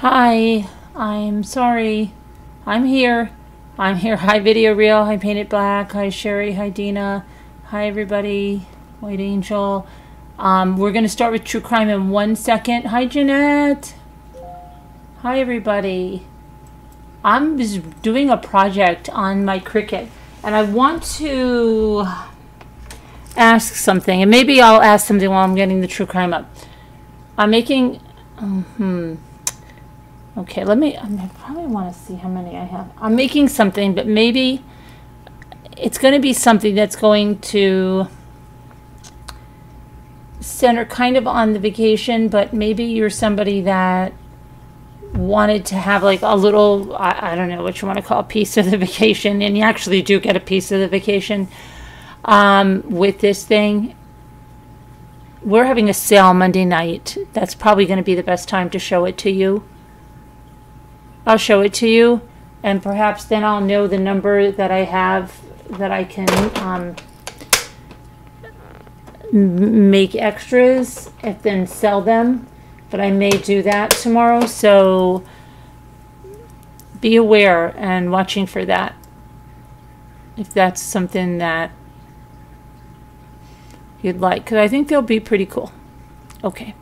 Hi, I'm sorry. I'm here. I'm here. Hi, Video Reel. Hi, Painted Black. Hi, Sherry. Hi, Dina. Hi, everybody. White Angel. Um, we're going to start with true crime in one second. Hi, Jeanette. Hi, everybody. I'm doing a project on my Cricut, and I want to ask something, and maybe I'll ask something while I'm getting the true crime up. I'm making. Hmm. Okay, let me. I probably want to see how many I have. I'm making something, but maybe it's going to be something that's going to center kind of on the vacation, but maybe you're somebody that wanted to have like a little, I, I don't know what you want to call a piece of the vacation, and you actually do get a piece of the vacation um, with this thing. We're having a sale Monday night. That's probably going to be the best time to show it to you. I'll show it to you, and perhaps then I'll know the number that I have that I can um, make extras and then sell them. But I may do that tomorrow, so be aware and watching for that. If that's something that you'd like, because I think they'll be pretty cool. Okay.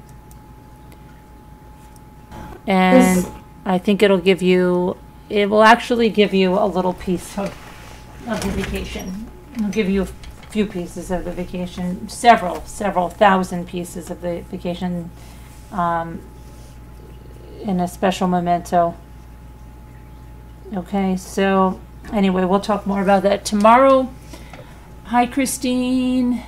And. This I think it'll give you, it will actually give you a little piece of, of the vacation. It'll give you a few pieces of the vacation, several, several thousand pieces of the vacation um, in a special memento. Okay, so anyway, we'll talk more about that tomorrow. Hi, Christine.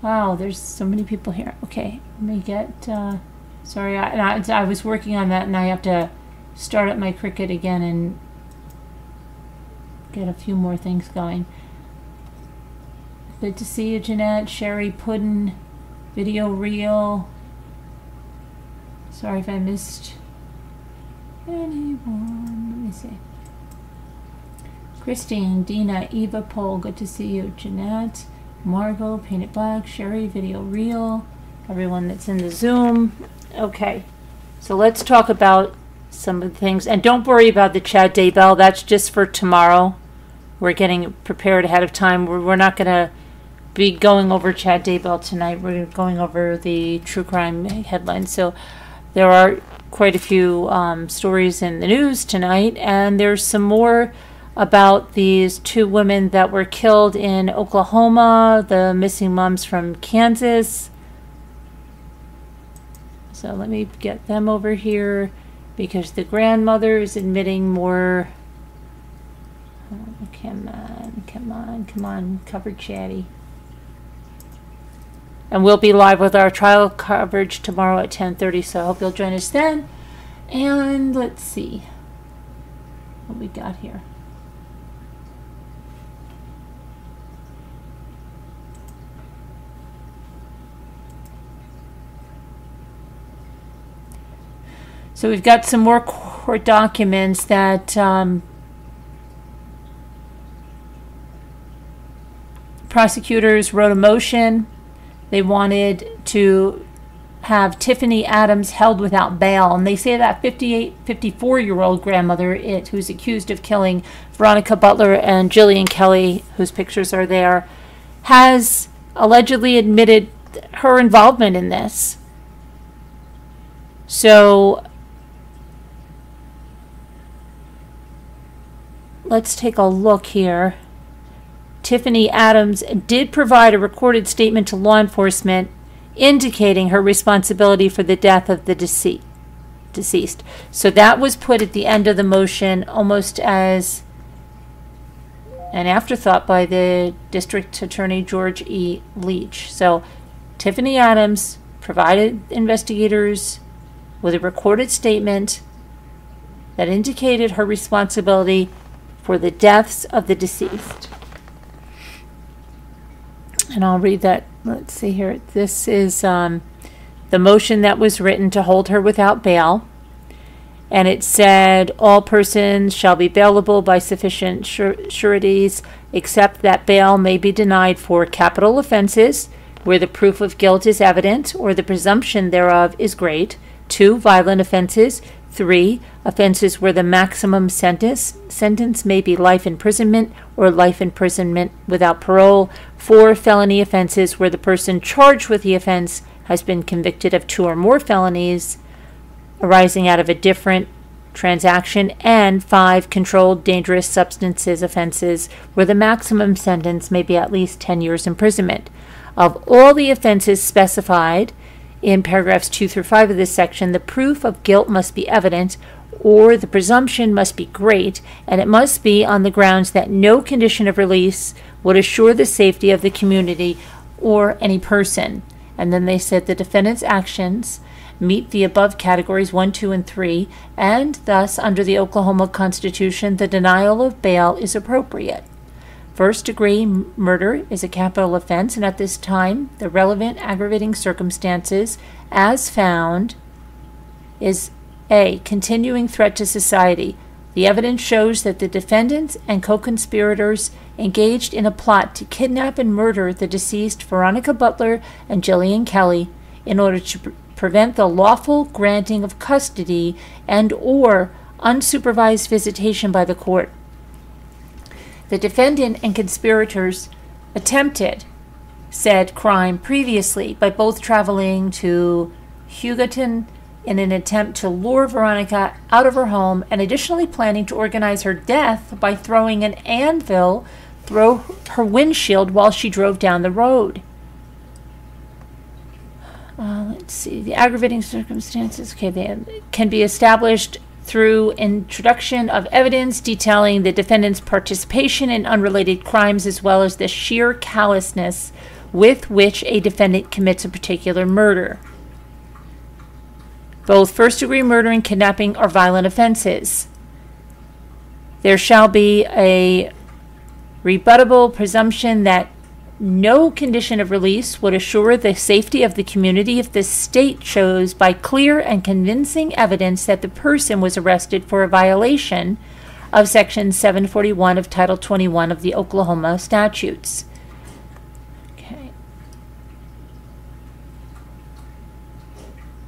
Wow, there's so many people here. Okay, let me get. Uh, Sorry, I, I, I was working on that and I have to start up my Cricut again and get a few more things going. Good to see you, Jeanette. Sherry Puddin, Video Reel. Sorry if I missed anyone. Let me see. Christine, Dina, Eva Pole, good to see you. Jeanette, Margot, Painted Black, Sherry, Video Reel, everyone that's in the Zoom. Okay, so let's talk about some of the things. And don't worry about the Chad Daybell. That's just for tomorrow. We're getting prepared ahead of time. We're, we're not going to be going over Chad Daybell tonight. We're going over the true crime headlines. So there are quite a few um, stories in the news tonight, and there's some more about these two women that were killed in Oklahoma, the missing moms from Kansas. So let me get them over here because the grandmother is admitting more. Oh, come on, come on, come on, cover chatty. And we'll be live with our trial coverage tomorrow at 10.30, so I hope you'll join us then. And let's see what we got here. So we've got some more court documents that um, prosecutors wrote a motion. They wanted to have Tiffany Adams held without bail. And they say that 58, 54 year old grandmother, it, who's accused of killing Veronica Butler and Jillian Kelly, whose pictures are there, has allegedly admitted her involvement in this. So let's take a look here. Tiffany Adams did provide a recorded statement to law enforcement indicating her responsibility for the death of the deceased. deceased. So that was put at the end of the motion almost as an afterthought by the district attorney George E. Leach. So Tiffany Adams provided investigators with a recorded statement that indicated her responsibility for the deaths of the deceased. And I'll read that. Let's see here. This is um, the motion that was written to hold her without bail. And it said, all persons shall be bailable by sufficient sureties, except that bail may be denied for capital offenses, where the proof of guilt is evident or the presumption thereof is great, two violent offenses, Three, offenses where the maximum sentence, sentence may be life imprisonment or life imprisonment without parole. Four, felony offenses where the person charged with the offense has been convicted of two or more felonies arising out of a different transaction. And five, controlled dangerous substances offenses where the maximum sentence may be at least 10 years imprisonment. Of all the offenses specified, in paragraphs 2 through 5 of this section, the proof of guilt must be evident or the presumption must be great, and it must be on the grounds that no condition of release would assure the safety of the community or any person. And then they said the defendant's actions meet the above categories 1, 2, and 3, and thus, under the Oklahoma Constitution, the denial of bail is appropriate. First degree murder is a capital offense, and at this time, the relevant aggravating circumstances, as found, is A. Continuing threat to society. The evidence shows that the defendants and co conspirators engaged in a plot to kidnap and murder the deceased Veronica Butler and Jillian Kelly in order to pre- prevent the lawful granting of custody and or unsupervised visitation by the court. The defendant and conspirators attempted said crime previously by both traveling to Hugoton in an attempt to lure Veronica out of her home and additionally planning to organize her death by throwing an anvil through her windshield while she drove down the road. Uh, let's see. The aggravating circumstances okay, can be established through introduction of evidence detailing the defendant's participation in unrelated crimes as well as the sheer callousness with which a defendant commits a particular murder. Both first degree murder and kidnapping are violent offenses. There shall be a rebuttable presumption that no condition of release would assure the safety of the community if the state shows by clear and convincing evidence that the person was arrested for a violation of Section 741 of Title 21 of the Oklahoma statutes. Okay.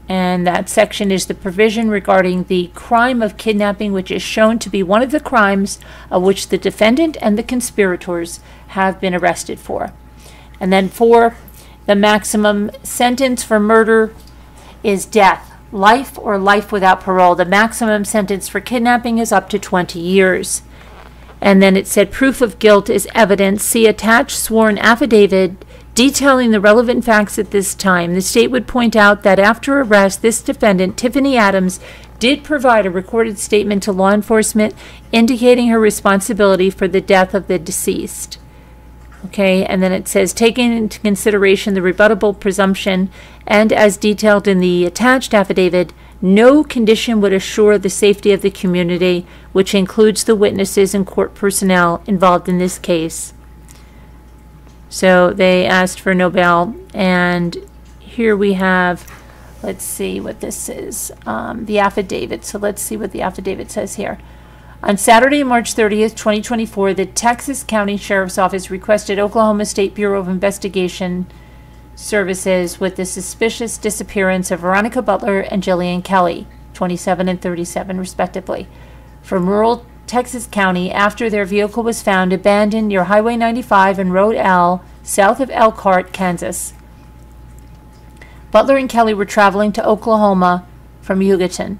And that section is the provision regarding the crime of kidnapping, which is shown to be one of the crimes of which the defendant and the conspirators have been arrested for. And then four, the maximum sentence for murder is death, life or life without parole. The maximum sentence for kidnapping is up to 20 years. And then it said proof of guilt is evidence. See attached sworn affidavit detailing the relevant facts at this time. The state would point out that after arrest, this defendant, Tiffany Adams, did provide a recorded statement to law enforcement indicating her responsibility for the death of the deceased. Okay, and then it says taking into consideration the rebuttable presumption and as detailed in the attached affidavit, no condition would assure the safety of the community, which includes the witnesses and court personnel involved in this case. So they asked for no bail, and here we have, let's see what this is, um, the affidavit. So let's see what the affidavit says here. On Saturday, March 30th, 2024, the Texas County Sheriff's Office requested Oklahoma State Bureau of Investigation Services with the suspicious disappearance of Veronica Butler and Jillian Kelly, 27 and 37, respectively, from rural Texas County after their vehicle was found abandoned near Highway 95 and Road L, south of Elkhart, Kansas. Butler and Kelly were traveling to Oklahoma from Hugoton.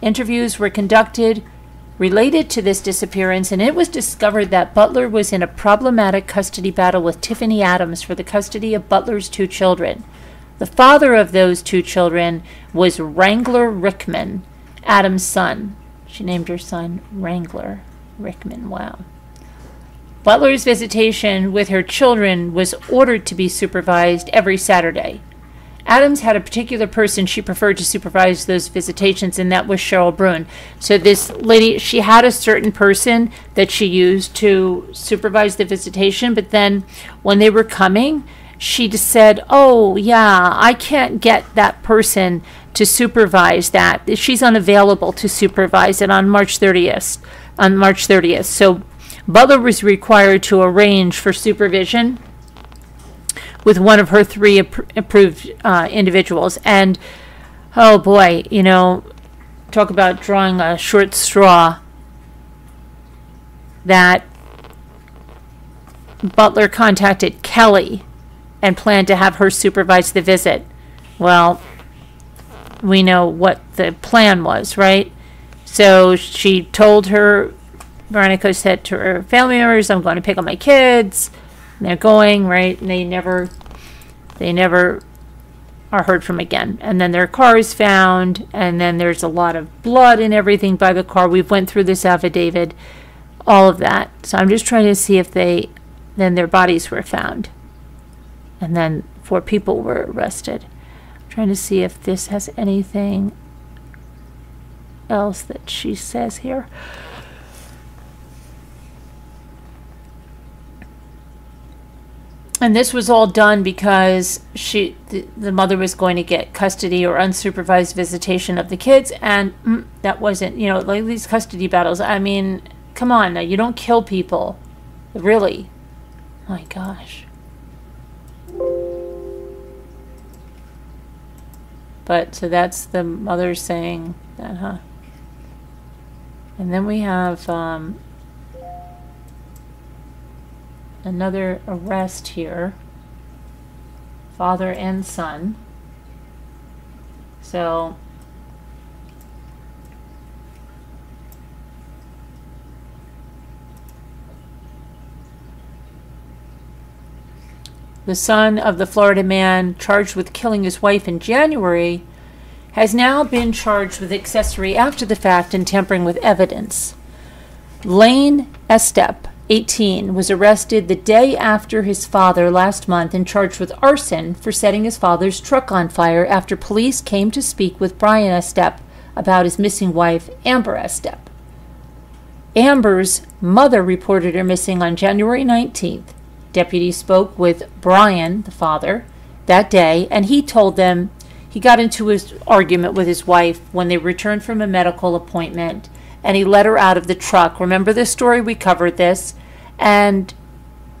Interviews were conducted related to this disappearance, and it was discovered that Butler was in a problematic custody battle with Tiffany Adams for the custody of Butler's two children. The father of those two children was Wrangler Rickman, Adams' son. She named her son Wrangler Rickman. Wow. Butler's visitation with her children was ordered to be supervised every Saturday. Adams had a particular person she preferred to supervise those visitations, and that was Cheryl Brune. So this lady, she had a certain person that she used to supervise the visitation, but then when they were coming, she just said, "Oh yeah, I can't get that person to supervise that. She's unavailable to supervise it on March 30th." On March 30th, so Butler was required to arrange for supervision with one of her three approved uh, individuals. And oh boy, you know, talk about drawing a short straw that Butler contacted Kelly and planned to have her supervise the visit. Well, we know what the plan was, right? So she told her, Veronica said to her family members, I'm going to pick up my kids. They're going, right? And they never, they never are heard from again. And then their car is found, and then there's a lot of blood and everything by the car. We've went through this affidavit, all of that. So I'm just trying to see if they, then their bodies were found. And then four people were arrested. I'm trying to see if this has anything else that she says here. And this was all done because she, the, the mother was going to get custody or unsupervised visitation of the kids, and mm, that wasn't, you know, like these custody battles. I mean, come on, now you don't kill people, really. My gosh. But so that's the mother saying that, huh? And then we have um, another arrest here. Father and son. So the son of the Florida man charged with killing his wife in January has now been charged with accessory after the fact and tampering with evidence. Lane Estep 18, was arrested the day after his father last month and charged with arson for setting his father's truck on fire after police came to speak with Brian Estep about his missing wife, Amber Estep. Amber's mother reported her missing on January 19th. Deputies spoke with Brian, the father, that day, and he told them he got into his argument with his wife when they returned from a medical appointment and he let her out of the truck. Remember this story? We covered this and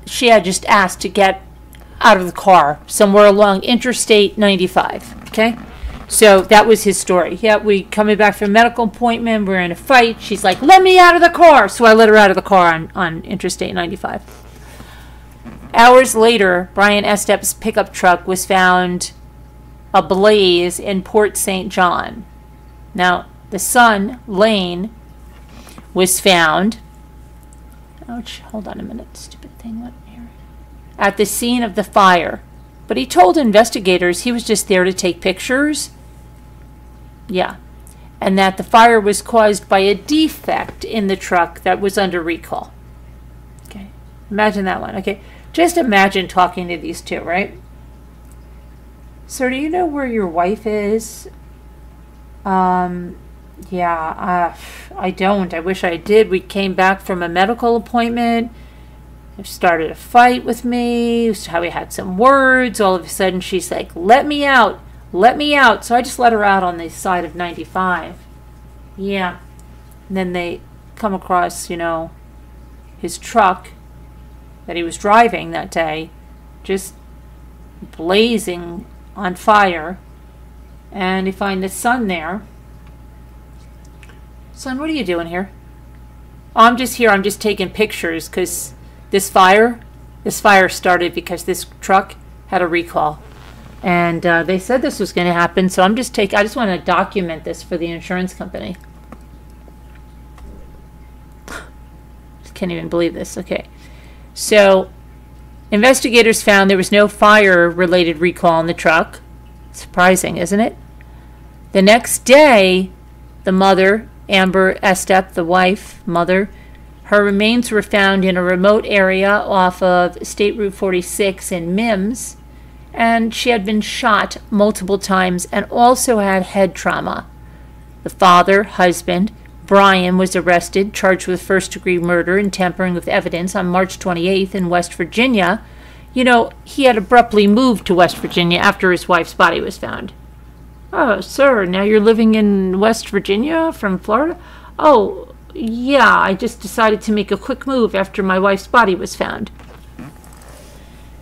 she had just asked to get out of the car somewhere along Interstate 95. Okay, so that was his story. Yeah, we coming back from a medical appointment. We're in a fight. She's like, "Let me out of the car," so I let her out of the car on on Interstate 95. Hours later, Brian Estep's pickup truck was found ablaze in Port St. John. Now, the son, Lane, was found Ouch, hold on a minute. Stupid thing went here. At the scene of the fire. But he told investigators he was just there to take pictures. Yeah. And that the fire was caused by a defect in the truck that was under recall. Okay. Imagine that one. Okay. Just imagine talking to these two, right? Sir, do you know where your wife is? Um, yeah, uh, I don't. I wish I did. We came back from a medical appointment. Started a fight with me. How we had some words. All of a sudden, she's like, "Let me out! Let me out!" So I just let her out on the side of 95. Yeah. And then they come across, you know, his truck that he was driving that day, just blazing on fire, and they find the son there Son, what are you doing here? Oh, I'm just here. I'm just taking pictures because this fire, this fire started because this truck had a recall. And uh, they said this was going to happen, so I'm just taking, I just want to document this for the insurance company. Can't even believe this. Okay. So, investigators found there was no fire related recall in the truck. Surprising, isn't it? The next day, the mother Amber Estep, the wife, mother. Her remains were found in a remote area off of State Route 46 in Mims, and she had been shot multiple times and also had head trauma. The father, husband, Brian, was arrested, charged with first degree murder and tampering with evidence on March 28th in West Virginia. You know, he had abruptly moved to West Virginia after his wife's body was found. Oh, sir, now you're living in West Virginia from Florida? Oh, yeah, I just decided to make a quick move after my wife's body was found.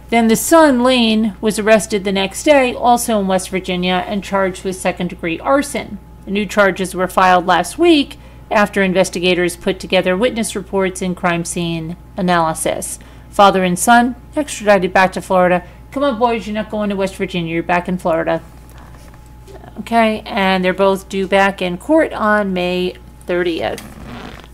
Then the son, Lane, was arrested the next day, also in West Virginia, and charged with second degree arson. New charges were filed last week after investigators put together witness reports and crime scene analysis. Father and son extradited back to Florida. Come on, boys, you're not going to West Virginia, you're back in Florida. Okay, and they're both due back in court on May 30th.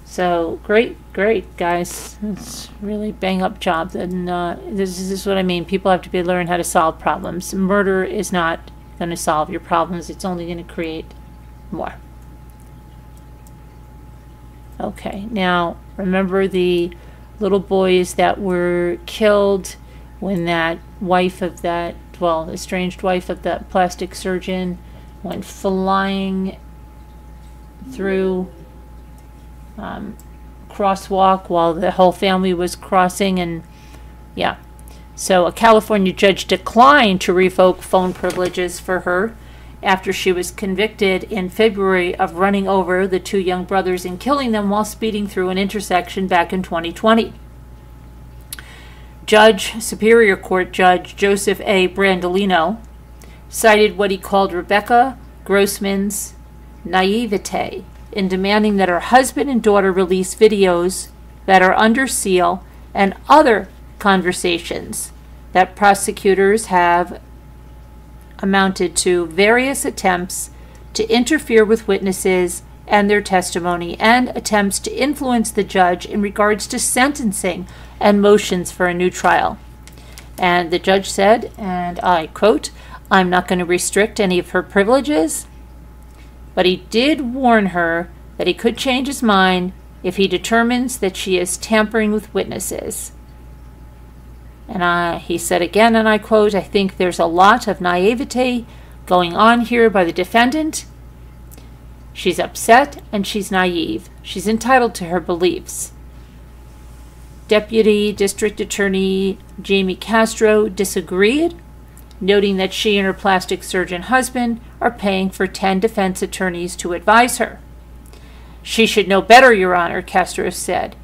So great, great, guys. It's really bang up job. And uh, this, this is what I mean. People have to be learn how to solve problems. Murder is not going to solve your problems. It's only going to create more. Okay, now remember the little boys that were killed when that wife of that, well, estranged wife of that plastic surgeon went flying through um, crosswalk while the whole family was crossing and yeah. So a california judge declined to revoke phone privileges for her after she was convicted in february of running over the two young brothers and killing them while speeding through an intersection back in 2020 judge superior court judge joseph a. Brandolino cited what he called rebecca grossman's naivete in demanding that her husband and daughter release videos that are under seal and other conversations that prosecutors have amounted to various attempts to interfere with witnesses and their testimony and attempts to influence the judge in regards to sentencing and motions for a new trial. And the judge said, and I quote, I'm not going to restrict any of her privileges but he did warn her that he could change his mind if he determines that she is tampering with witnesses. And I, he said again, and I quote, I think there's a lot of naivete going on here by the defendant. She's upset and she's naive. She's entitled to her beliefs. Deputy District Attorney Jamie Castro disagreed noting that she and her plastic surgeon husband are paying for 10 defense attorneys to advise her. She should know better, Your Honor, Castro said.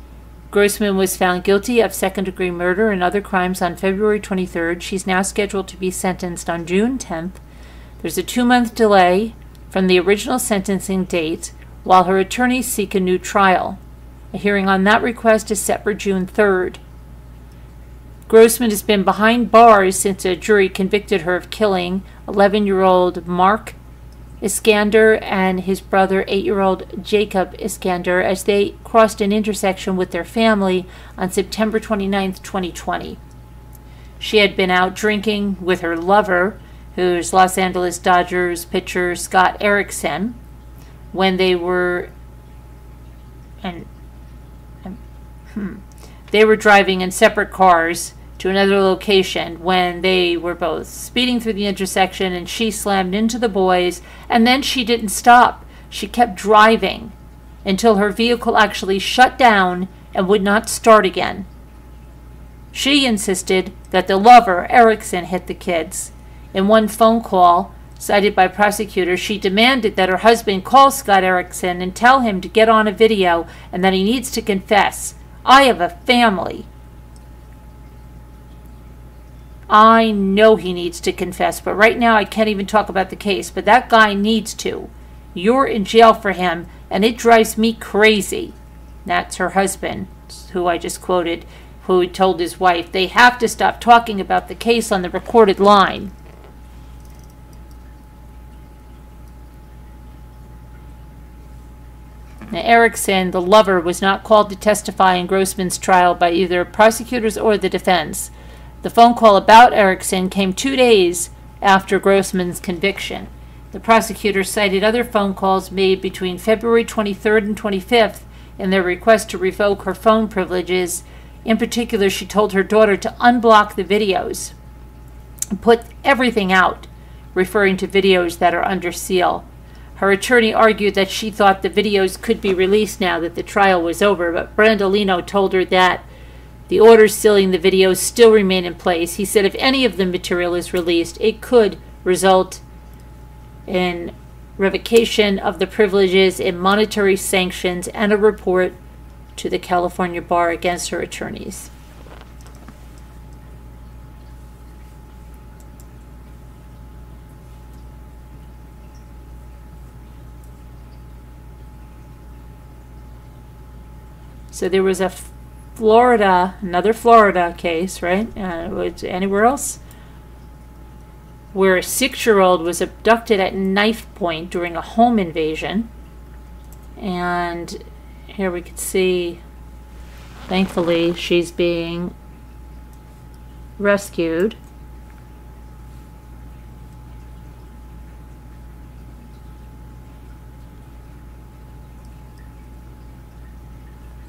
Grossman was found guilty of second degree murder and other crimes on February 23rd. She's now scheduled to be sentenced on June 10th. There's a two month delay from the original sentencing date while her attorneys seek a new trial. A hearing on that request is set for June 3rd. Grossman has been behind bars since a jury convicted her of killing 11 year old Mark Iskander and his brother, 8 year old Jacob Iskander, as they crossed an intersection with their family on September 29, 2020. She had been out drinking with her lover, who's Los Angeles Dodgers pitcher Scott Erickson, when they were. And, and hmm, they were driving in separate cars to another location when they were both speeding through the intersection and she slammed into the boys and then she didn't stop. She kept driving until her vehicle actually shut down and would not start again. She insisted that the lover, Erickson, hit the kids. In one phone call, cited by prosecutors, she demanded that her husband call Scott Erickson and tell him to get on a video and that he needs to confess. I have a family. I know he needs to confess, but right now I can't even talk about the case. But that guy needs to. You're in jail for him, and it drives me crazy. That's her husband, who I just quoted, who told his wife they have to stop talking about the case on the recorded line. Now, Erickson, the lover, was not called to testify in Grossman's trial by either prosecutors or the defense. The phone call about Erickson came two days after Grossman's conviction. The prosecutor cited other phone calls made between February 23rd and 25th in their request to revoke her phone privileges. In particular, she told her daughter to unblock the videos and put everything out, referring to videos that are under seal. Her attorney argued that she thought the videos could be released now that the trial was over, but Brandolino told her that the orders sealing the videos still remain in place. He said if any of the material is released, it could result in revocation of the privileges and monetary sanctions and a report to the California bar against her attorneys. So there was a Florida, another Florida case, right? Uh, anywhere else? Where a six year old was abducted at knife point during a home invasion. And here we could see, thankfully, she's being rescued.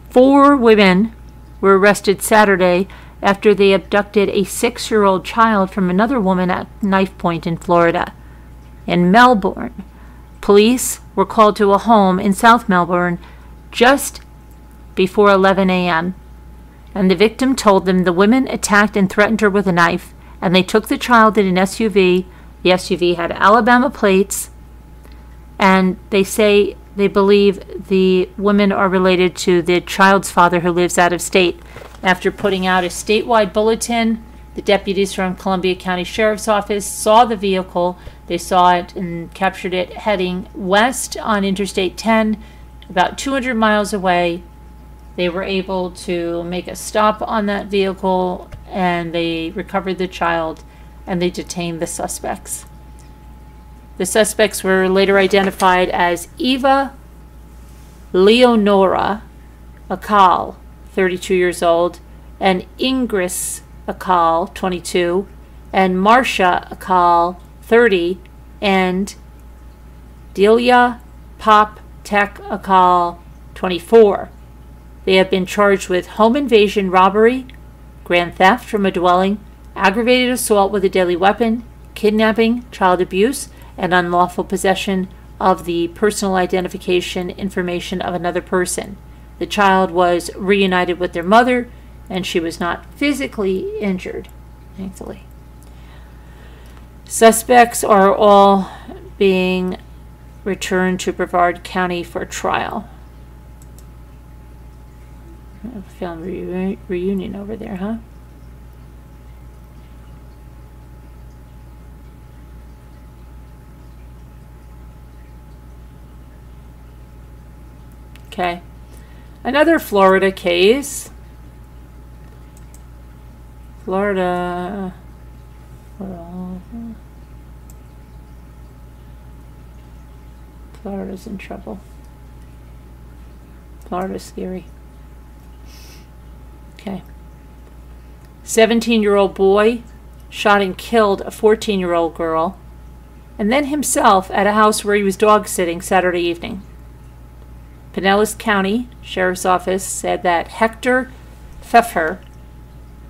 Four women were arrested Saturday after they abducted a six year old child from another woman at knife point in Florida. In Melbourne, police were called to a home in South Melbourne just before 11 a.m., and the victim told them the women attacked and threatened her with a knife, and they took the child in an SUV. The SUV had Alabama plates, and they say they believe the women are related to the child's father who lives out of state. After putting out a statewide bulletin, the deputies from Columbia County Sheriff's Office saw the vehicle. They saw it and captured it heading west on Interstate 10, about 200 miles away. They were able to make a stop on that vehicle and they recovered the child and they detained the suspects. The suspects were later identified as Eva Leonora Akal, 32 years old, and Ingris Akal, 22, and Marcia Akal, 30, and Delia Pop Tech Akal, 24. They have been charged with home invasion robbery, grand theft from a dwelling, aggravated assault with a deadly weapon, kidnapping, child abuse, and unlawful possession of the personal identification information of another person. The child was reunited with their mother, and she was not physically injured, thankfully. Suspects are all being returned to Brevard County for trial. Family reunion over there, huh? Okay. Another Florida case. Florida. Florida's in trouble. Florida's scary. Okay. 17 year old boy shot and killed a 14 year old girl, and then himself at a house where he was dog sitting Saturday evening. Pinellas County Sheriff's Office said that Hector Pfeffer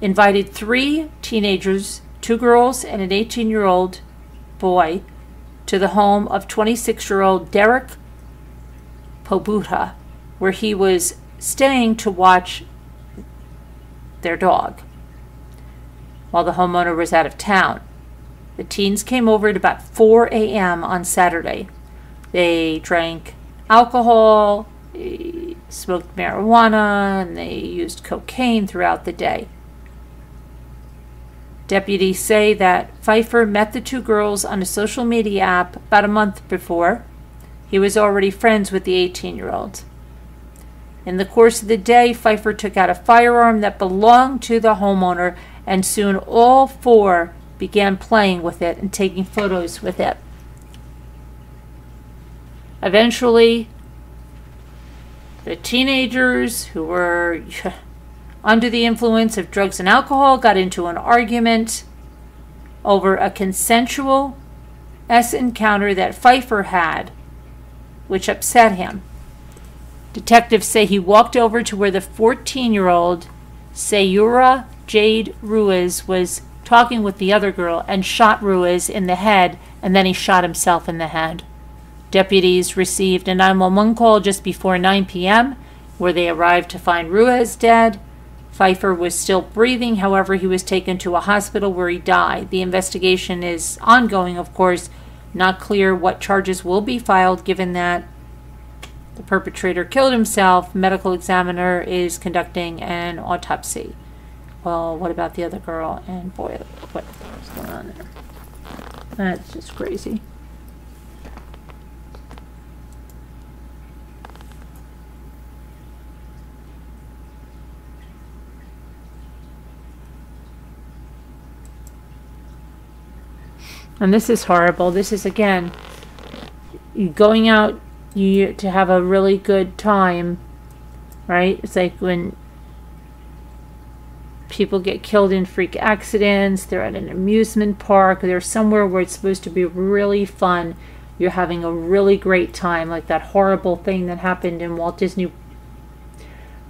invited three teenagers, two girls and an 18 year old boy, to the home of 26 year old Derek Pobuta, where he was staying to watch their dog while the homeowner was out of town. The teens came over at about 4 a.m. on Saturday. They drank alcohol, smoked marijuana, and they used cocaine throughout the day. Deputies say that Pfeiffer met the two girls on a social media app about a month before. He was already friends with the 18 year old. In the course of the day, Pfeiffer took out a firearm that belonged to the homeowner, and soon all four began playing with it and taking photos with it. Eventually, the teenagers who were under the influence of drugs and alcohol got into an argument over a consensual S encounter that Pfeiffer had, which upset him. Detectives say he walked over to where the 14 year old Sayura Jade Ruiz was talking with the other girl and shot Ruiz in the head, and then he shot himself in the head. Deputies received a 911 call just before 9 p.m., where they arrived to find Ruiz dead. Pfeiffer was still breathing, however, he was taken to a hospital where he died. The investigation is ongoing, of course. Not clear what charges will be filed given that the perpetrator killed himself. Medical examiner is conducting an autopsy. Well, what about the other girl and boy? What's going on there? That's just crazy. And this is horrible. This is again going out you to have a really good time, right? It's like when people get killed in freak accidents, they're at an amusement park, they're somewhere where it's supposed to be really fun. You're having a really great time, like that horrible thing that happened in Walt Disney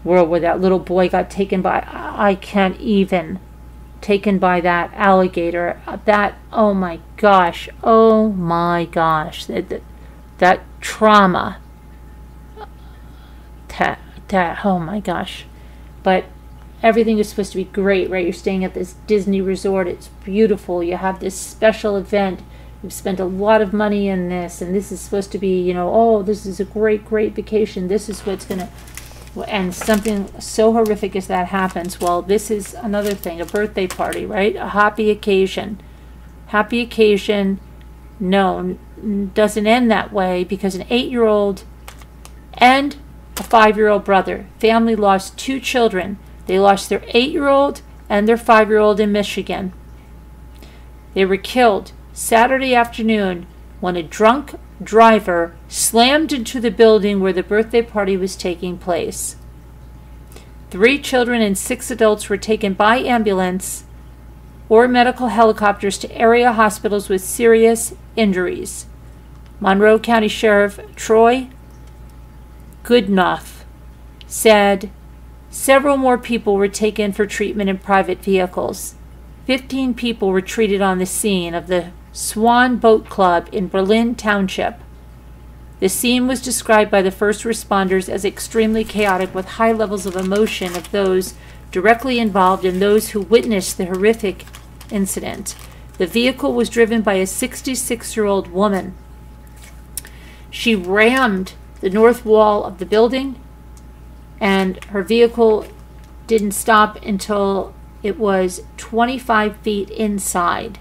World where that little boy got taken by I can't even taken by that alligator. Uh, that oh my gosh, oh my gosh, that that, that trauma. That that oh my gosh, but everything is supposed to be great, right? You're staying at this Disney resort. It's beautiful. You have this special event. You've spent a lot of money in this, and this is supposed to be, you know, oh, this is a great, great vacation. This is what's going to and something so horrific as that happens, well, this is another thing a birthday party, right? A happy occasion. Happy occasion, no, doesn't end that way because an eight year old and a five year old brother, family lost two children. They lost their eight year old and their five year old in Michigan. They were killed Saturday afternoon when a drunk driver slammed into the building where the birthday party was taking place. Three children and six adults were taken by ambulance or medical helicopters to area hospitals with serious injuries. Monroe County Sheriff Troy Goodenough said several more people were taken for treatment in private vehicles. Fifteen people were treated on the scene of the Swan Boat Club in Berlin Township. The scene was described by the first responders as extremely chaotic with high levels of emotion of those directly involved and those who witnessed the horrific incident. The vehicle was driven by a 66 year old woman. She rammed the north wall of the building, and her vehicle didn't stop until it was 25 feet inside.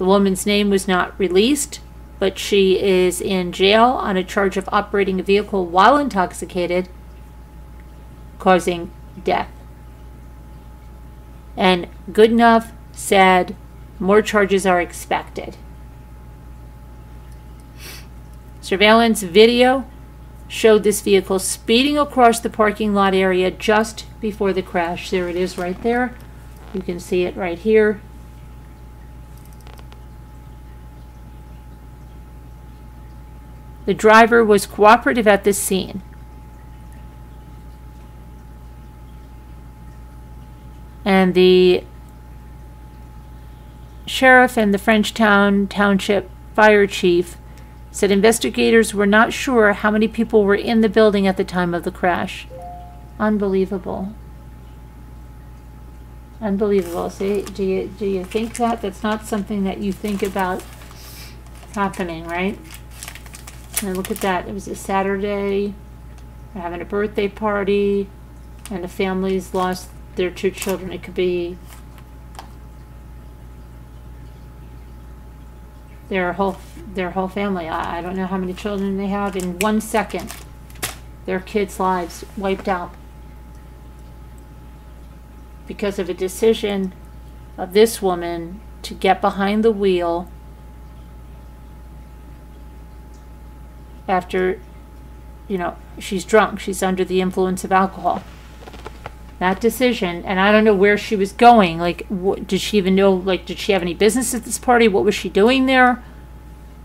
The woman's name was not released, but she is in jail on a charge of operating a vehicle while intoxicated, causing death. And Goodenough said more charges are expected. Surveillance video showed this vehicle speeding across the parking lot area just before the crash. There it is right there. You can see it right here. The driver was cooperative at this scene. And the sheriff and the Frenchtown Township fire chief said investigators were not sure how many people were in the building at the time of the crash. Unbelievable. Unbelievable. See, do you, do you think that? That's not something that you think about happening, right? And look at that. It was a Saturday. They're having a birthday party. And the family's lost their two children. It could be their whole their whole family. I, I don't know how many children they have. In one second, their kids' lives wiped out because of a decision of this woman to get behind the wheel after, you know, she's drunk, she's under the influence of alcohol. That decision, and I don't know where she was going. Like, what, did she even know? Like, did she have any business at this party? What was she doing there?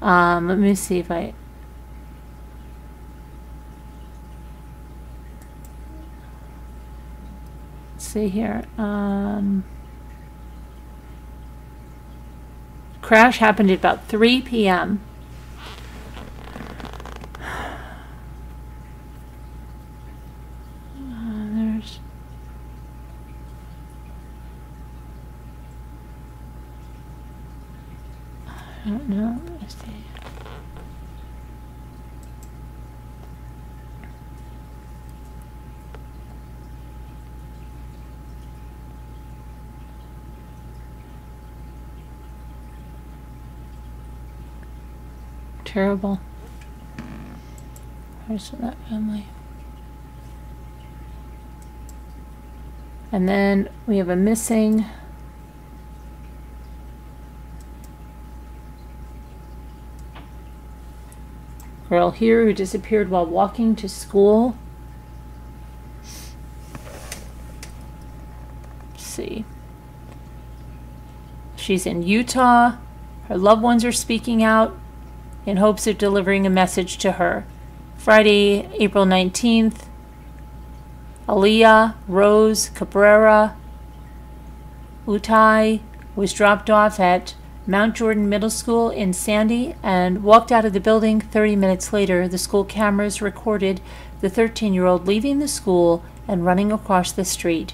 Um, let me see if I. Let's see here. Um, crash happened at about 3 p.m. I don't know. Let's see. Terrible. Where's that family? And then we have a missing girl here who disappeared while walking to school. Let's see. She's in Utah. Her loved ones are speaking out in hopes of delivering a message to her. Friday, April 19th, Aliyah Rose Cabrera Utai was dropped off at Mount Jordan Middle School in Sandy and walked out of the building 30 minutes later. The school cameras recorded the 13 year old leaving the school and running across the street.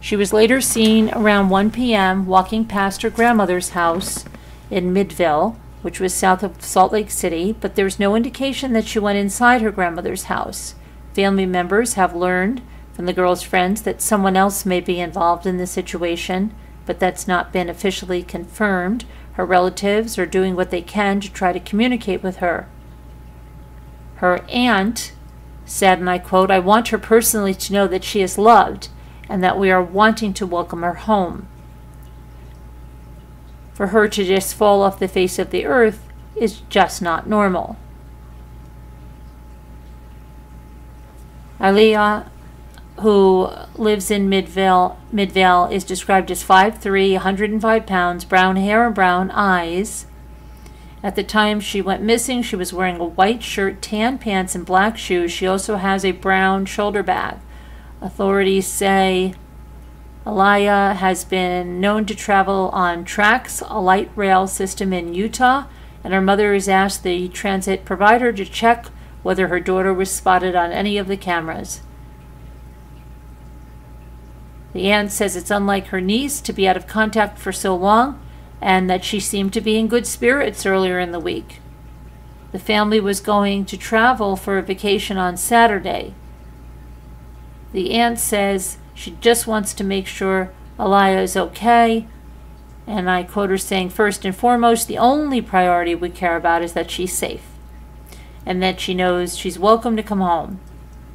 She was later seen around 1 p.m. walking past her grandmother's house in Midvale, which was south of Salt Lake City, but there's no indication that she went inside her grandmother's house. Family members have learned from the girl's friends that someone else may be involved in the situation, but that's not been officially confirmed. Her relatives are doing what they can to try to communicate with her. Her aunt said, and I quote, I want her personally to know that she is loved and that we are wanting to welcome her home. For her to just fall off the face of the earth is just not normal. Aliyah, who lives in Midvale, Midvale is described as 5'3, 105 pounds, brown hair and brown eyes. At the time she went missing, she was wearing a white shirt, tan pants, and black shoes. She also has a brown shoulder bag. Authorities say Aliyah has been known to travel on TRAX, a light rail system in Utah, and her mother has asked the transit provider to check whether her daughter was spotted on any of the cameras. The aunt says it's unlike her niece to be out of contact for so long and that she seemed to be in good spirits earlier in the week. The family was going to travel for a vacation on Saturday. The aunt says she just wants to make sure Aliyah is okay. And I quote her saying, First and foremost, the only priority we care about is that she's safe and that she knows she's welcome to come home.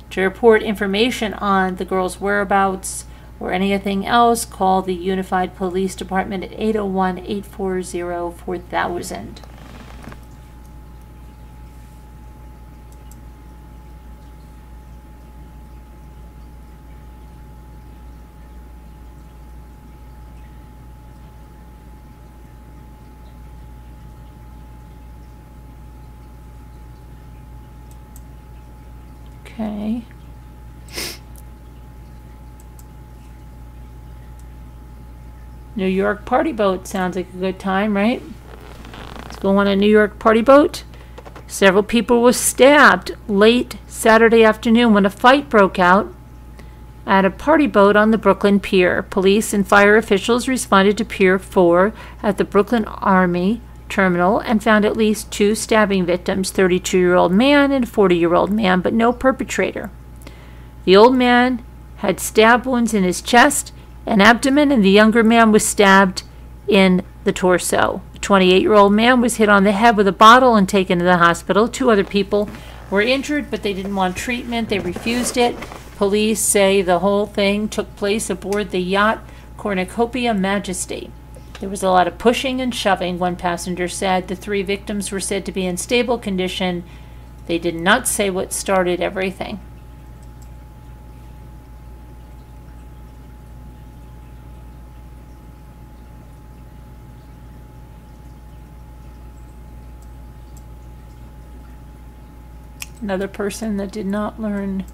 To report information on the girl's whereabouts or anything else, call the Unified Police Department at 801 840 4000. Okay. New York party boat sounds like a good time, right? Let's go on a New York party boat. Several people were stabbed late Saturday afternoon when a fight broke out at a party boat on the Brooklyn Pier. Police and fire officials responded to Pier 4 at the Brooklyn Army terminal and found at least two stabbing victims 32 year old man and 40 year old man, but no perpetrator. The old man had stab wounds in his chest and abdomen, and the younger man was stabbed in the torso. The 28 year old man was hit on the head with a bottle and taken to the hospital. Two other people were injured, but they didn't want treatment. They refused it. Police say the whole thing took place aboard the yacht Cornucopia Majesty. There was a lot of pushing and shoving, one passenger said. The three victims were said to be in stable condition. They did not say what started everything. Another person that did not learn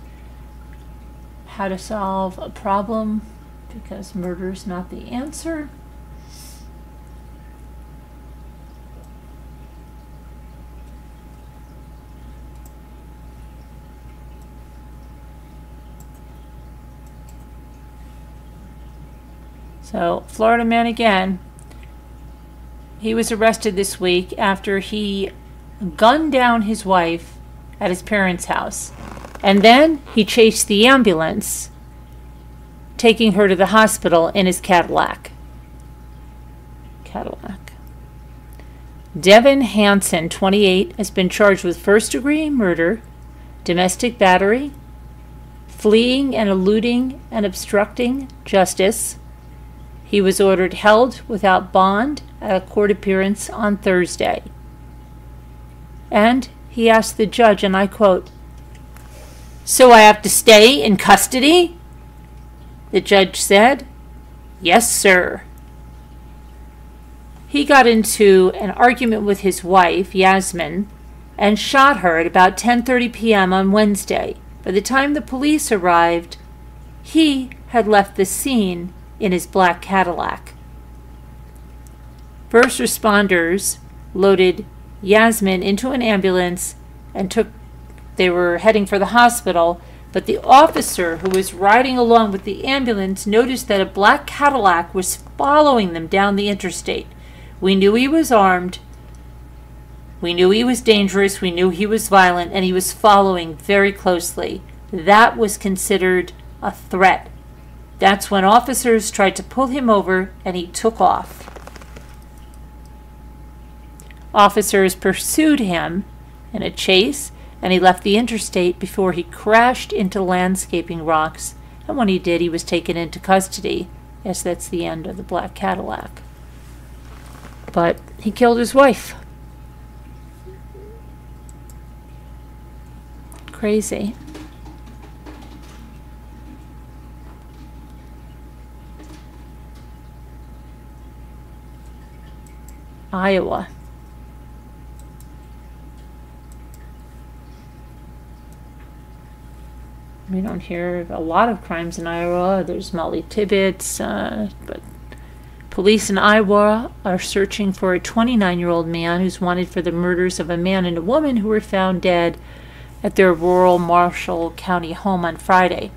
how to solve a problem because murder is not the answer. So, Florida man again. He was arrested this week after he gunned down his wife at his parents' house. And then he chased the ambulance, taking her to the hospital in his Cadillac. Cadillac. Devin Hanson, 28, has been charged with first degree murder, domestic battery, fleeing and eluding and obstructing justice, he was ordered held without bond at a court appearance on Thursday. And he asked the judge, and I quote, So I have to stay in custody? The judge said, Yes, sir. He got into an argument with his wife, Yasmin, and shot her at about 10:30 p.m. on Wednesday. By the time the police arrived, he had left the scene in his black Cadillac. First responders loaded Yasmin into an ambulance and took they were heading for the hospital, but the officer who was riding along with the ambulance noticed that a black Cadillac was following them down the interstate. We knew he was armed. We knew he was dangerous. We knew he was violent, and he was following very closely. That was considered a threat. That's when officers tried to pull him over, and he took off. Officers pursued him in a chase, and he left the interstate before he crashed into landscaping rocks. And when he did, he was taken into custody. Yes, that's the end of the black Cadillac. But he killed his wife. Crazy. Iowa. We don't hear a lot of crimes in Iowa. There's Molly Tibbetts, uh, but police in Iowa are searching for a 29 year old man who's wanted for the murders of a man and a woman who were found dead at their rural Marshall County home on Friday.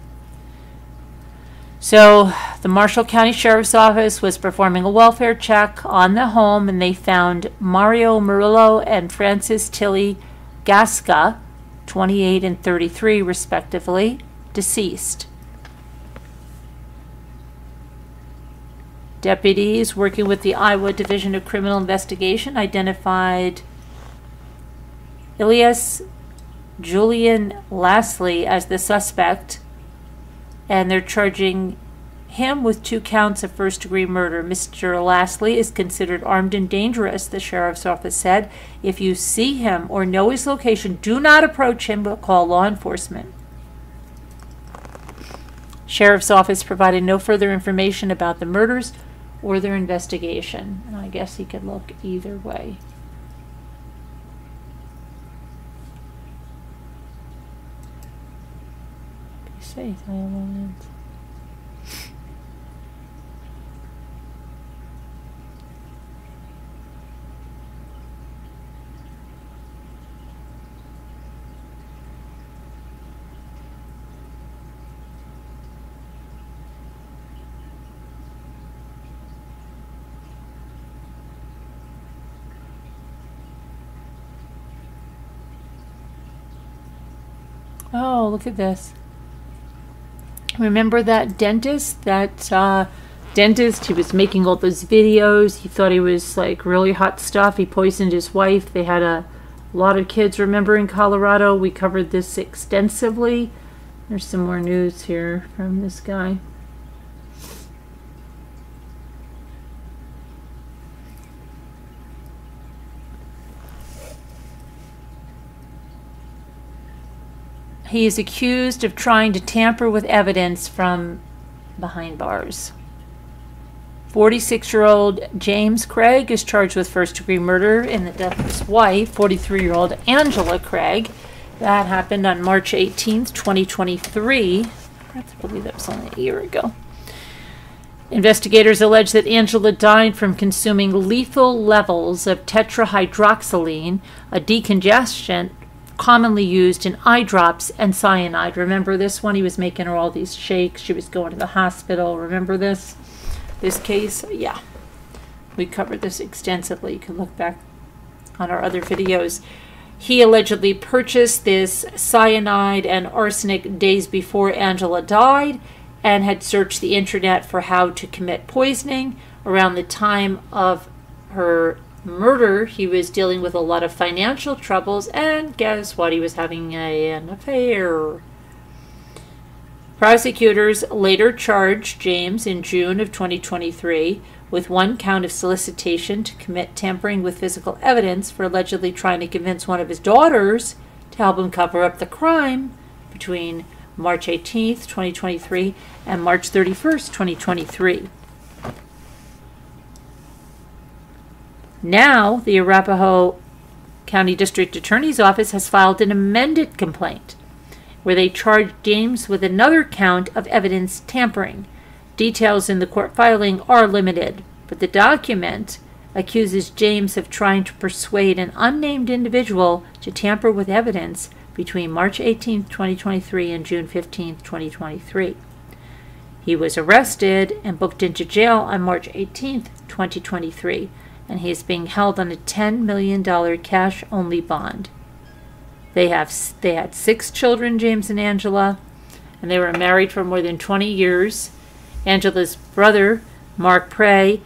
So, the Marshall County Sheriff's Office was performing a welfare check on the home and they found Mario Murillo and Francis Tilly Gasca 28 and 33, respectively, deceased. Deputies working with the Iowa Division of Criminal Investigation identified Ilias Julian Lastly as the suspect, and they're charging him with two counts of first degree murder. Mr. Lastly is considered armed and dangerous, the sheriff's office said. If you see him or know his location, do not approach him but call law enforcement. Sheriff's office provided no further information about the murders or their investigation. And I guess he could look either way. Be safe, I Oh, look at this. Remember that dentist? That uh, dentist, he was making all those videos. He thought he was like really hot stuff. He poisoned his wife. They had a lot of kids, remember, in Colorado. We covered this extensively. There's some more news here from this guy. He is accused of trying to tamper with evidence from behind bars. 46 year old James Craig is charged with first degree murder in the death of his wife, 43 year old Angela Craig. That happened on March 18th, 2023. I believe that was only a year ago. Investigators allege that Angela died from consuming lethal levels of tetrahydrozoline, a decongestant commonly used in eye drops and cyanide. Remember this one? He was making her all these shakes. She was going to the hospital. Remember this? This case? Yeah. We covered this extensively. You can look back on our other videos. He allegedly purchased this cyanide and arsenic days before Angela died and had searched the internet for how to commit poisoning around the time of her murder, he was dealing with a lot of financial troubles, and guess what? He was having a, an affair. Prosecutors later charged James in June of 2023 with one count of solicitation to commit tampering with physical evidence for allegedly trying to convince one of his daughters to help him cover up the crime between March 18th, 2023 and March 31st, 2023. Now, the Arapahoe County District Attorney's Office has filed an amended complaint where they charged James with another count of evidence tampering. Details in the court filing are limited, but the document accuses James of trying to persuade an unnamed individual to tamper with evidence between March 18, 2023 and June 15, 2023. He was arrested and booked into jail on March 18, 2023, and he is being held on a $10 million cash only bond. They have they had six children, James and Angela, and they were married for more than 20 years. Angela's brother, Mark Prey,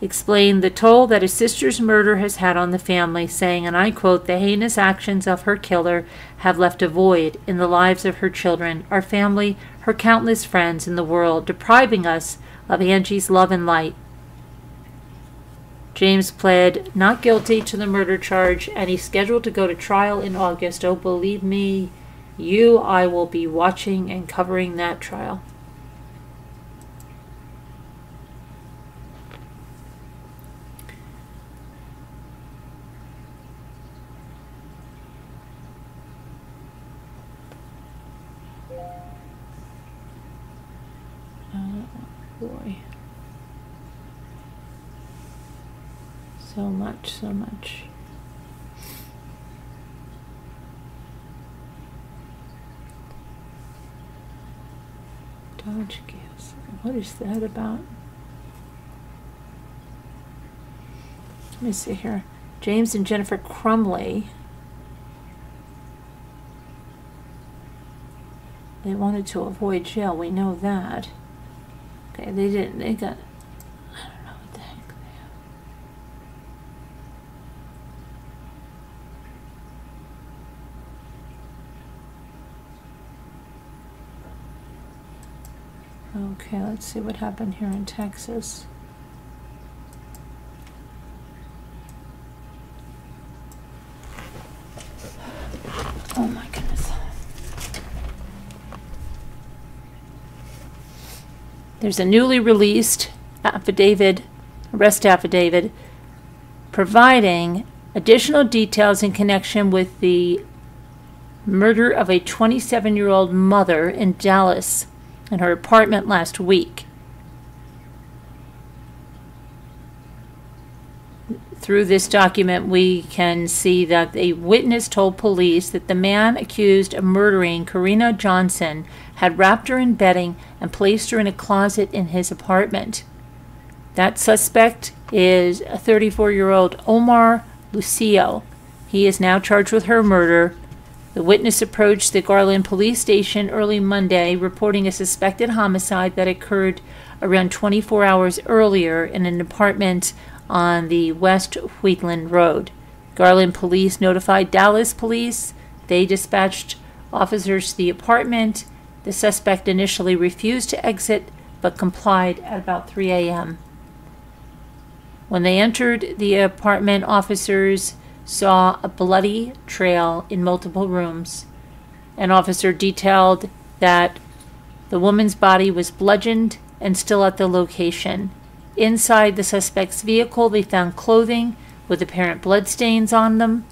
explained the toll that his sister's murder has had on the family, saying, and I quote, the heinous actions of her killer have left a void in the lives of her children, our family, her countless friends in the world, depriving us of Angie's love and light. James pled not guilty to the murder charge and he's scheduled to go to trial in August. Oh, believe me, you, I will be watching and covering that trial. Oh boy. So much, so much. Dodge gas. What is that about? Let me see here. James and Jennifer Crumbley. They wanted to avoid jail. We know that. Okay, they didn't. They got. I don't know what the heck they have. Okay, let's see what happened here in Texas. Oh my goodness. There's a newly released affidavit, arrest affidavit, providing additional details in connection with the murder of a 27 year old mother in Dallas in her apartment last week. Through this document, we can see that a witness told police that the man accused of murdering Karina Johnson had wrapped her in bedding and placed her in a closet in his apartment. That suspect is a 34 year old Omar Lucio. He is now charged with her murder. The witness approached the Garland police station early Monday, reporting a suspected homicide that occurred around 24 hours earlier in an apartment on the West Wheatland Road. Garland police notified Dallas police. They dispatched officers to the apartment. The suspect initially refused to exit but complied at about 3 a.m. When they entered the apartment, officers saw a bloody trail in multiple rooms. An officer detailed that the woman's body was bludgeoned and still at the location. Inside the suspect's vehicle, they found clothing with apparent bloodstains on them.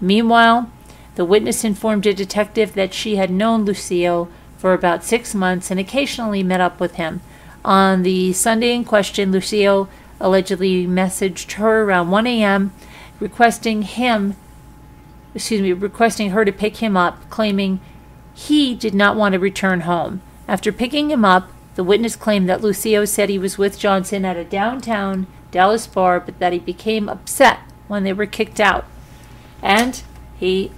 Meanwhile, the witness informed a detective that she had known Lucio for about six months and occasionally met up with him. On the Sunday in question, Lucio allegedly messaged her around 1 a.m. requesting him, excuse me, requesting her to pick him up, claiming he did not want to return home. After picking him up, the witness claimed that Lucio said he was with Johnson at a downtown Dallas bar, but that he became upset when they were kicked out. And he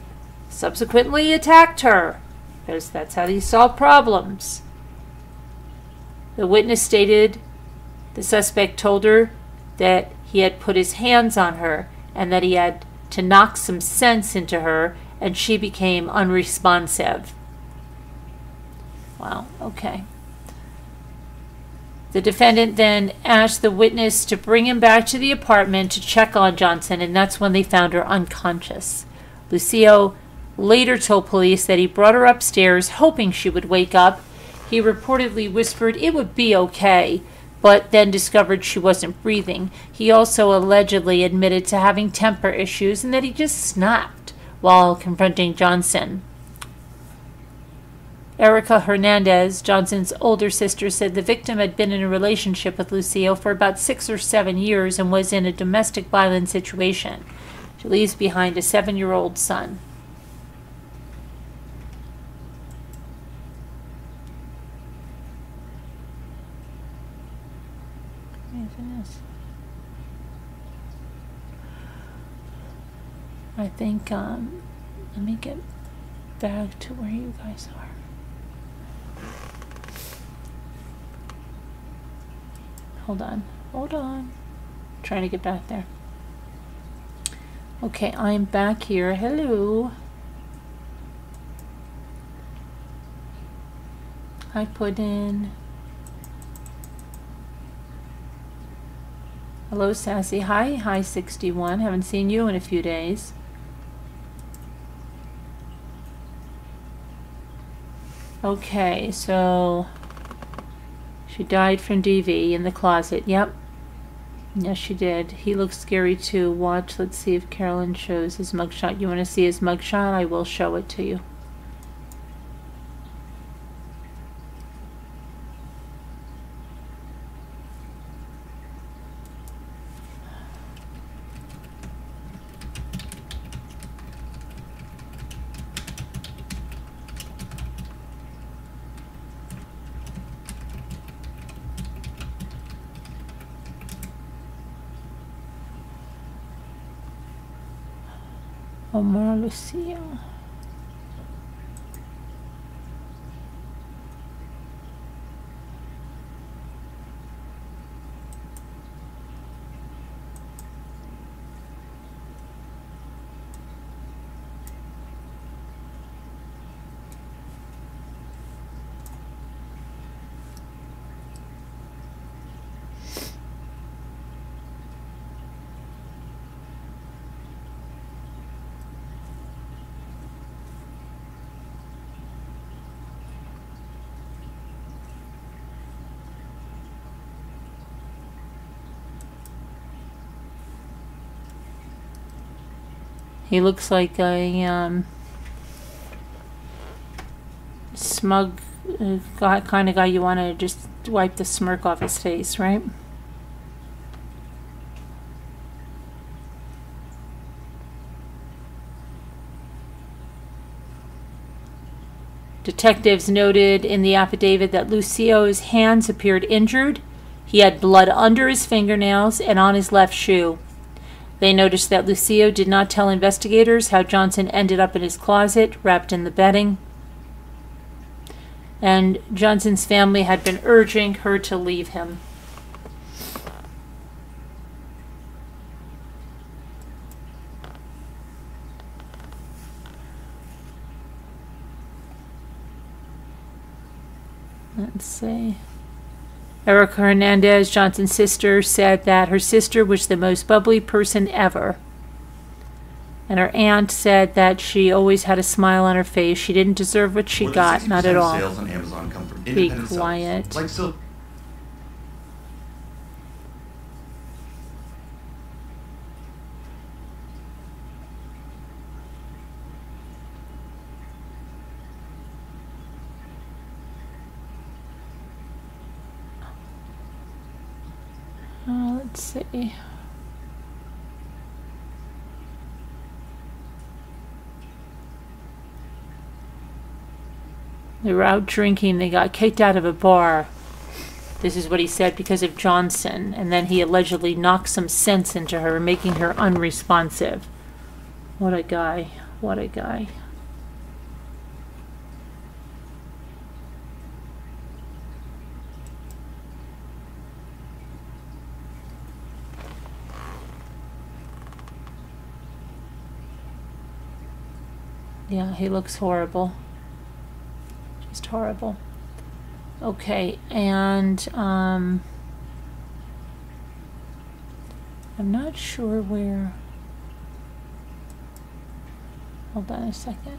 subsequently attacked her, because that's how they solve problems. The witness stated the suspect told her that he had put his hands on her and that he had to knock some sense into her, and she became unresponsive. Wow, okay. The defendant then asked the witness to bring him back to the apartment to check on Johnson, and that's when they found her unconscious. Lucio later told police that he brought her upstairs hoping she would wake up. He reportedly whispered it would be okay, but then discovered she wasn't breathing. He also allegedly admitted to having temper issues and that he just snapped while confronting Johnson. Erica Hernandez, Johnson's older sister, said the victim had been in a relationship with Lucio for about six or seven years and was in a domestic violence situation. She leaves behind a seven year old son. I think, um, let me get back to where you guys are. Hold on, hold on. trying to get back there. Okay, I'm back here. Hello. I put in. Hello, Sassy. Hi, hi, 61. Haven't seen you in a few days. Okay, so she died from DV in the closet. Yep. Yes, she did. He looks scary too. Watch. Let's see if Carolyn shows his mugshot. You want to see his mugshot? I will show it to you. Omar Lucio. He looks like a um, smug uh, guy, kind of guy you want to just wipe the smirk off his face, right? Detectives noted in the affidavit that Lucio's hands appeared injured. He had blood under his fingernails and on his left shoe. They noticed that Lucio did not tell investigators how Johnson ended up in his closet, wrapped in the bedding. And Johnson's family had been urging her to leave him. Let's see. Erica Hernandez, Johnson's sister, said that her sister was the most bubbly person ever. And her aunt said that she always had a smile on her face. She didn't deserve what she got, not at all. Sales on Amazon come from Be quiet. Like so. Uh, let's see. They were out drinking. They got kicked out of a bar. This is what he said because of Johnson. And then he allegedly knocked some sense into her, making her unresponsive. What a guy. What a guy. Yeah, he looks horrible. Just horrible. Okay, and um, I'm not sure where. Hold on a second.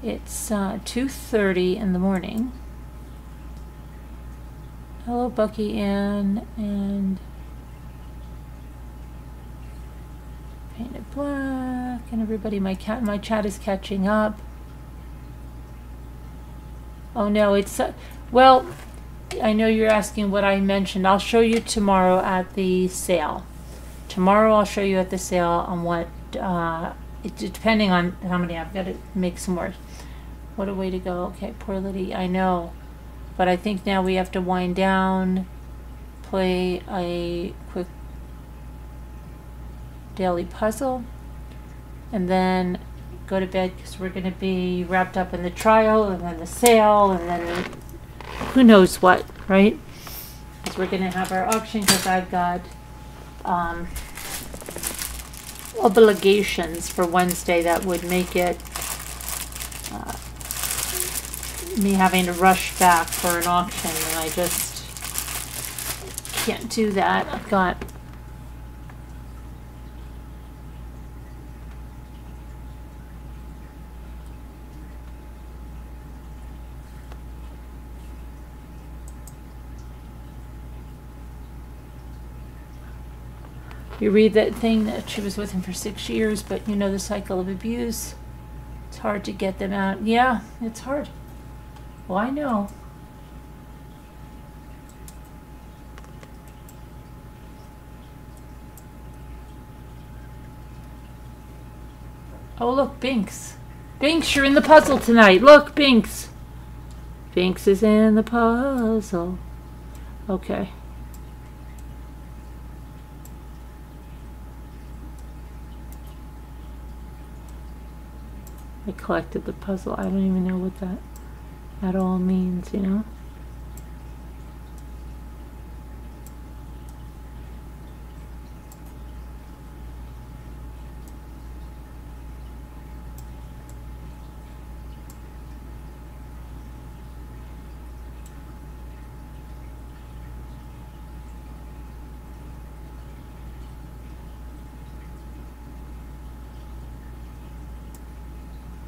It's uh, 2.30 in the morning. Hello, Bucky Ann and Painted Black everybody. My cat, my chat is catching up. Oh no, it's uh, well. I know you're asking what I mentioned. I'll show you tomorrow at the sale. Tomorrow I'll show you at the sale on what. Uh, it, depending on how many I've got to make some more. What a way to go. Okay, poor Liddy. I know, but I think now we have to wind down. Play a quick daily puzzle, and then go to bed because we're going to be wrapped up in the trial and then the sale and then who knows what, right? Because we're going to have our auction because I've got um, obligations for Wednesday that would make it uh, me having to rush back for an auction and I just can't do that. I've got You read that thing that she was with him for six years, but you know the cycle of abuse. It's hard to get them out. Yeah, it's hard. Well, I know. Oh, look, Binks. Binks, you're in the puzzle tonight. Look, Binks. Binks is in the puzzle. Okay. I collected the puzzle. I don't even know what that at all means, you know?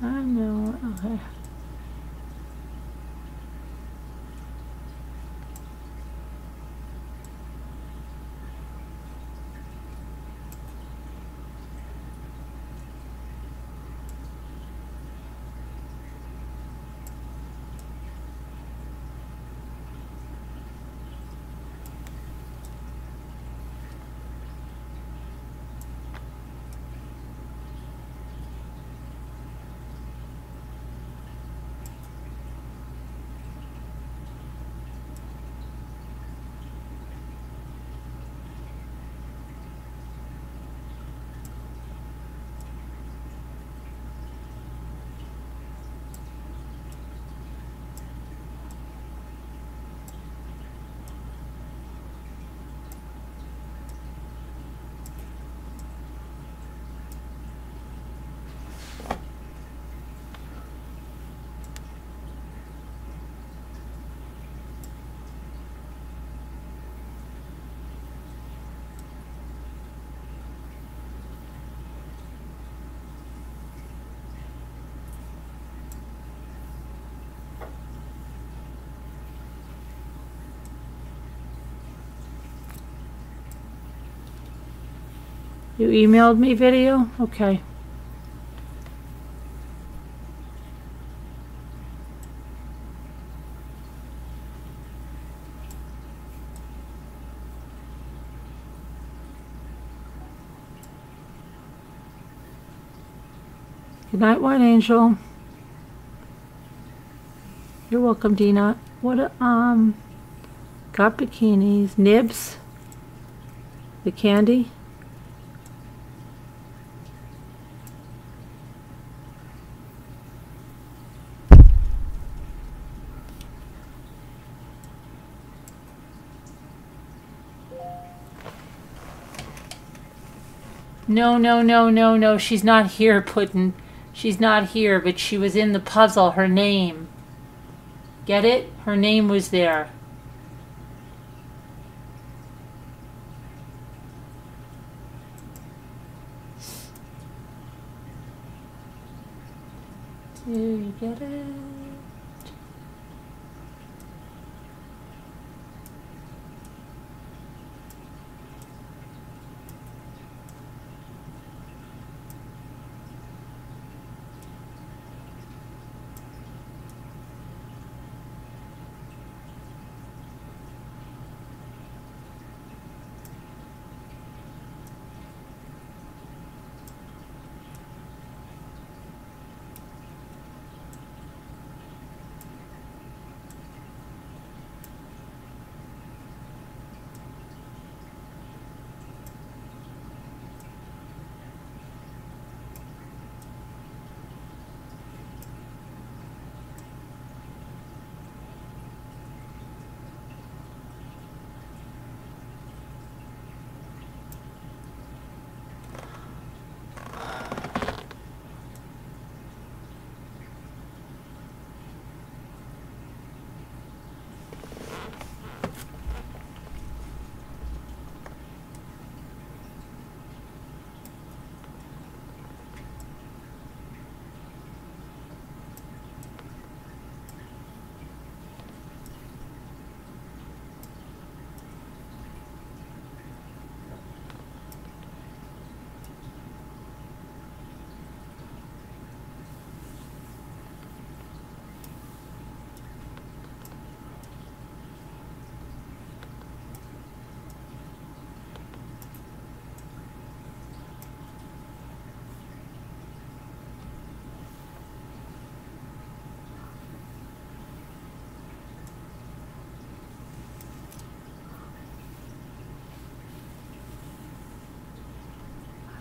I know. Okay. You emailed me video? Okay. Good night, White Angel. You're welcome, Dina. What, um, got bikinis, nibs, the candy. No, no, no, no, no. She's not here, Puddin'. She's not here, but she was in the puzzle. Her name. Get it? Her name was there.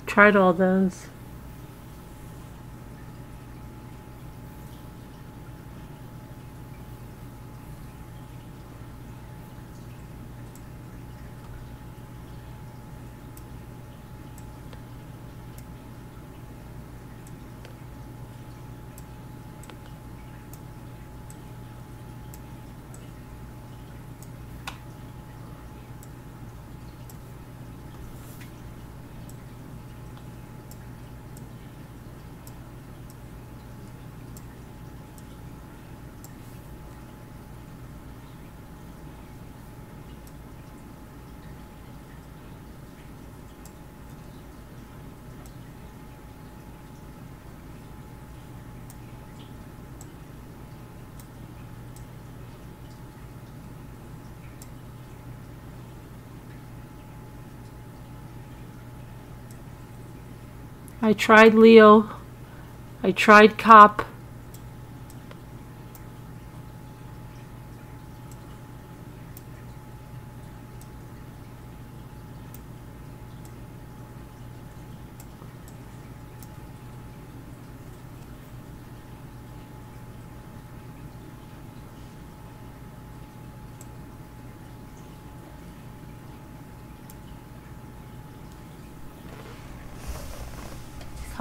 Tried all those. I tried Leo. I tried Cop.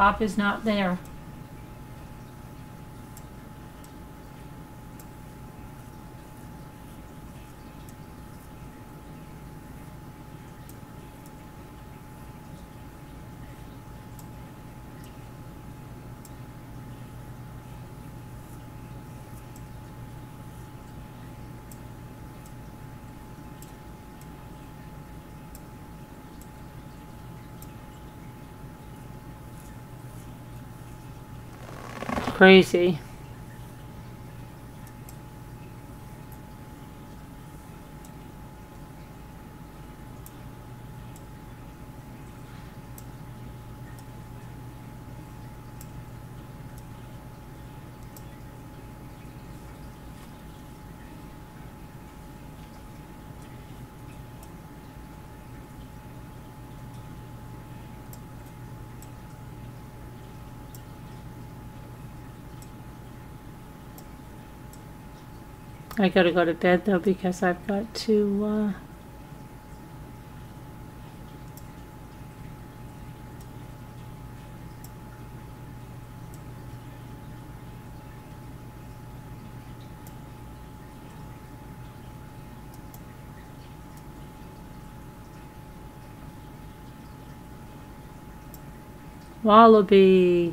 Cop is not there. Crazy. I gotta go to bed though because I've got to uh, Wallaby.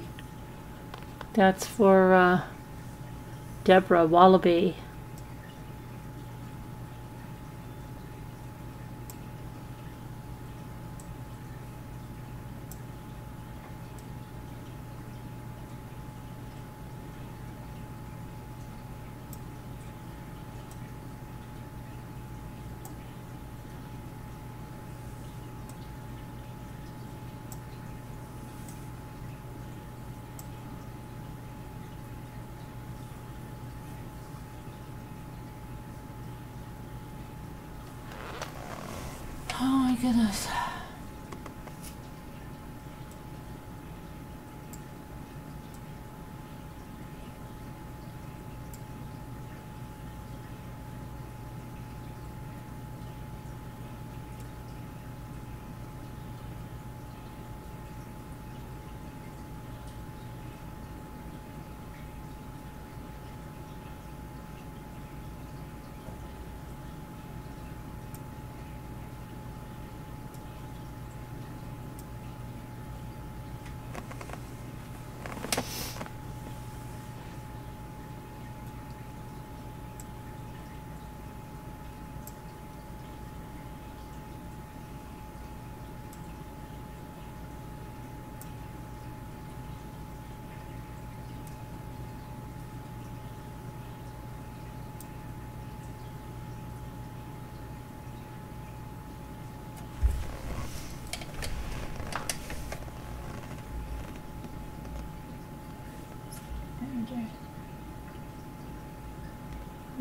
That's for uh, Deborah Wallaby.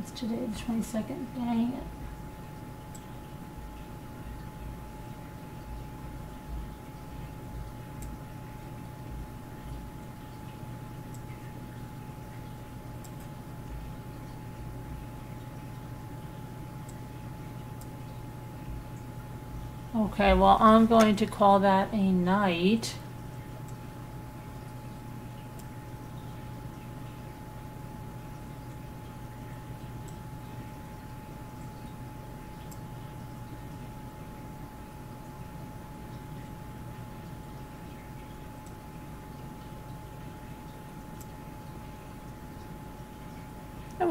It's today the 22nd. Dang it. Okay, well, I'm going to call that a night.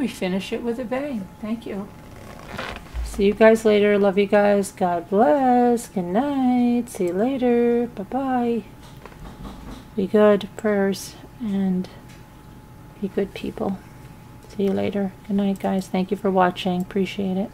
We finish it with a bang. Thank you. See you guys later. Love you guys. God bless. Good night. See you later. Bye bye. Be good. Prayers. And be good people. See you later. Good night, guys. Thank you for watching. Appreciate it.